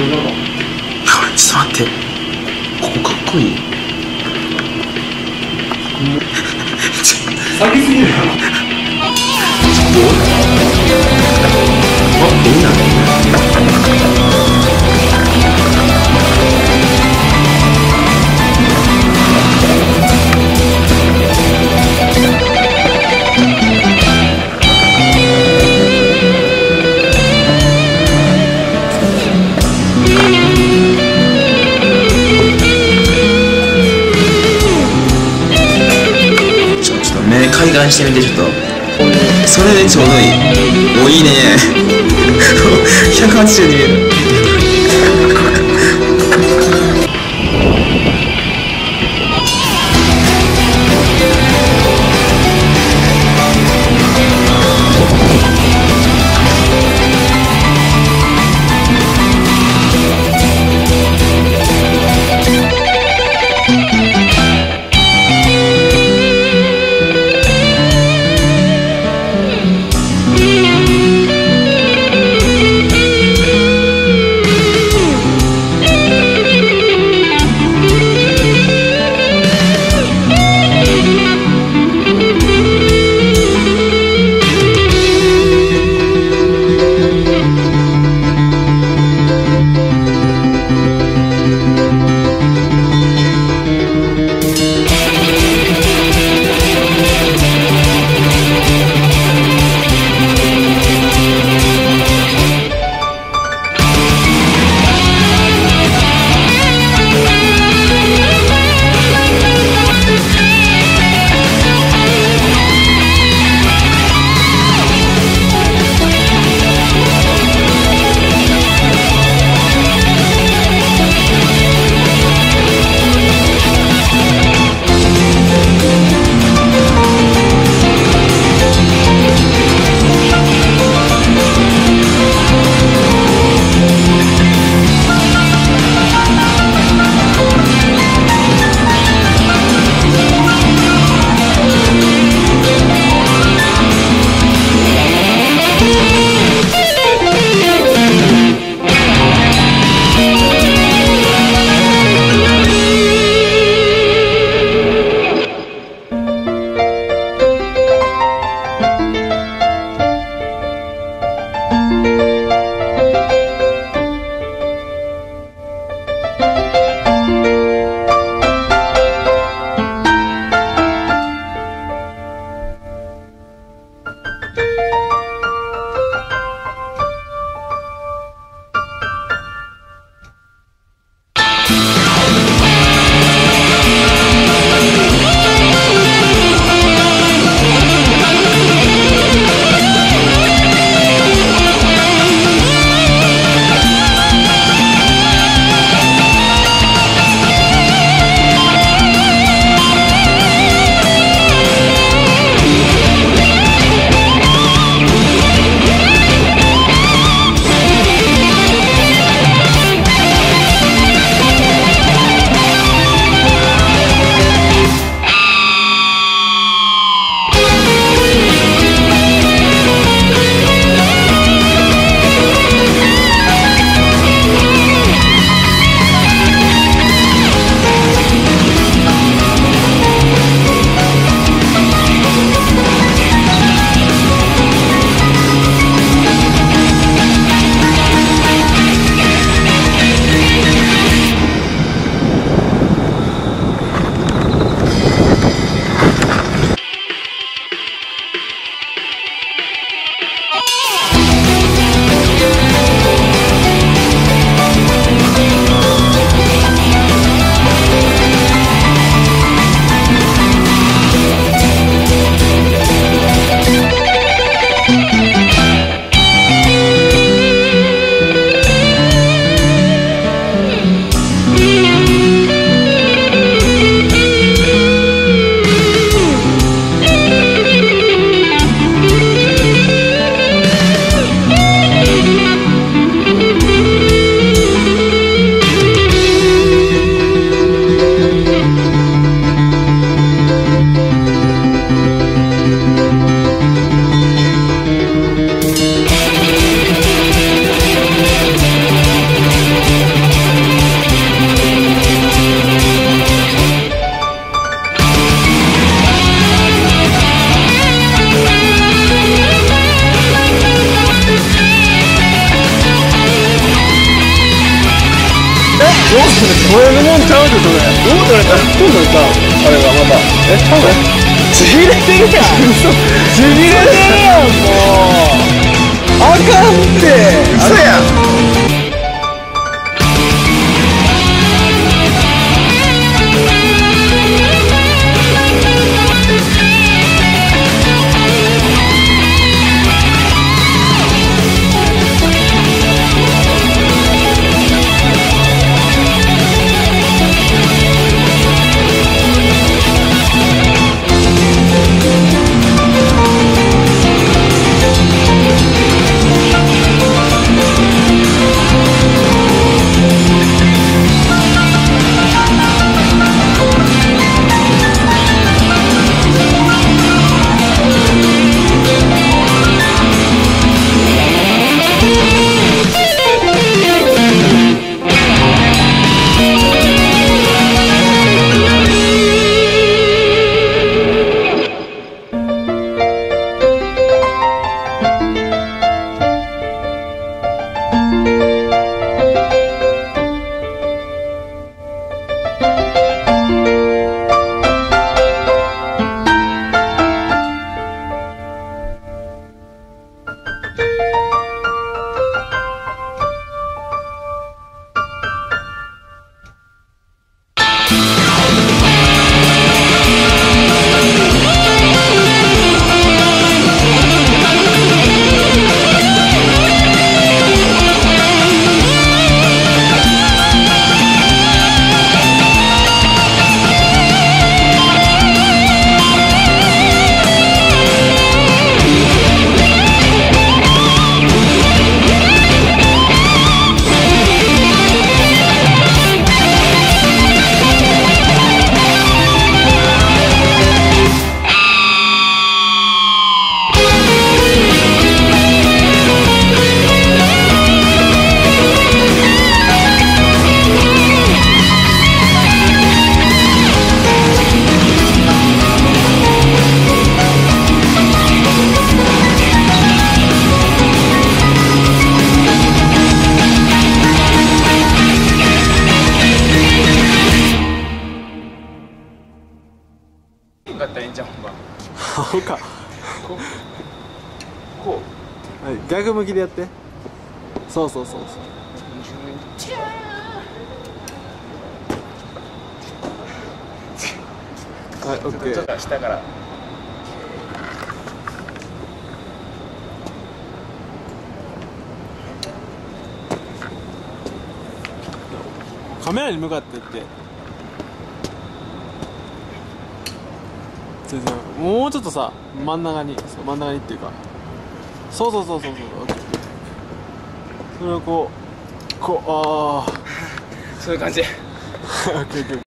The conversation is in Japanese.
ちょっと待って。ここかっこいい。下げすぎるよあええな覧してみてちょっと。それでちょうどいい。おいいね。180に見える 俺のもんちゃうでそれどう取れた今度さあれがまだえちゃうのちぎれてるやんちぎれてるやんもうあかんって嘘やん。そうか。こはい逆向きでやって。そうそうそうそう。はいオッケうちょっーと下から。カメラに向かってって全然もうちょっとさ真ん中に真ん中にっていうか。そうそうそうそうそう。それをこうこうああ そういう感じ。オッケーオッケー